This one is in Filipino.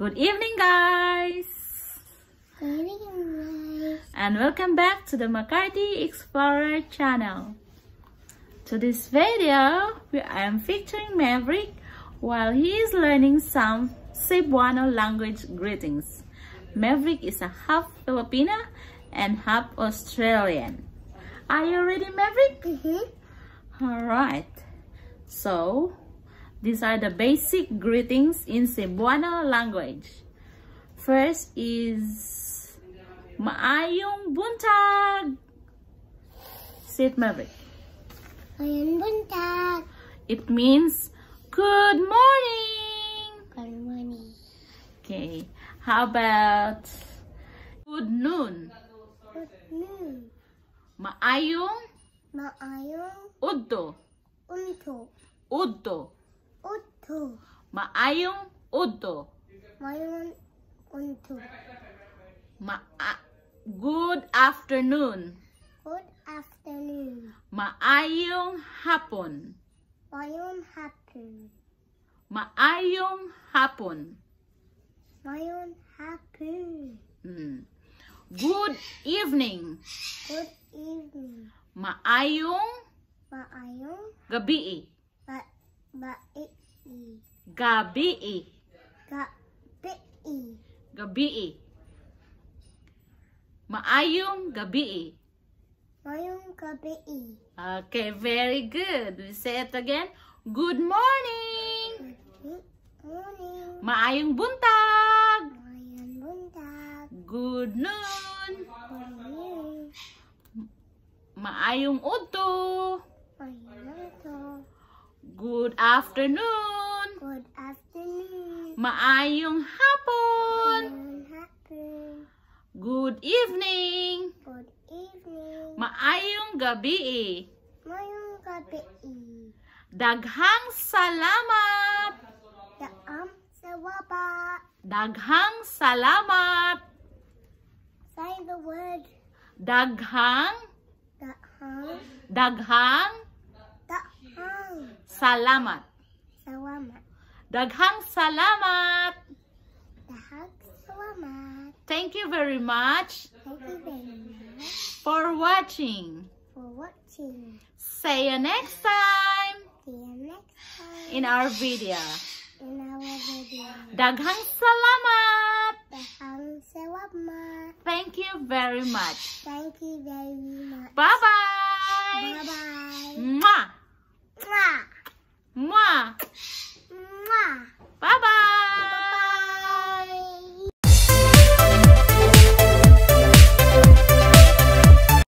Good evening, guys! Good evening. guys. And welcome back to the McCarthy Explorer channel. To this video, we- I am featuring Maverick while he is learning some Cebuano language greetings. Maverick is a half Filipino and half Australian. Are you ready, Maverick? Mm-hmm. Alright. So, these are the basic greetings in Cebuano language. First is Maayong buntag. Sit Maverick. Ayan buntag. It means good morning. Good morning. Okay. How about good noon? Good noon. Maayong Maayong udto. unto. Udto. Uto. Maayong udto. Mayon unto. Ma good afternoon. Good afternoon. Maayong hapon. Mayon happy. Maayong hapon. Mayon happy. Mm. Good evening. Good evening. Maayong Maayong gabi. ba baii. Gabi. Gabi. Gabi. Maayong gabi. Mayong gabi. Okay, very good. We say it again. Good morning. Good morning. Maayong buntag. Mayon buntag. Good noon. Good noon. Maayong udto. Good afternoon. Good afternoon. Maayong hapon. Good evening. Good evening. Maayong gabi. Mayong gabi. Daghang salamat. Daam sa waba. Daghang salamat. Say the word. Daghang, daghang Daang. Salamat. Salamat. Daghang salamat. Dahag salamat. Thank you very much Thank you very much for watching. for watching. See you next time See you next time in our video. in our video. Daghang salamat. Dahang salamat. Thank you very much. Thank you very much. Bye-bye.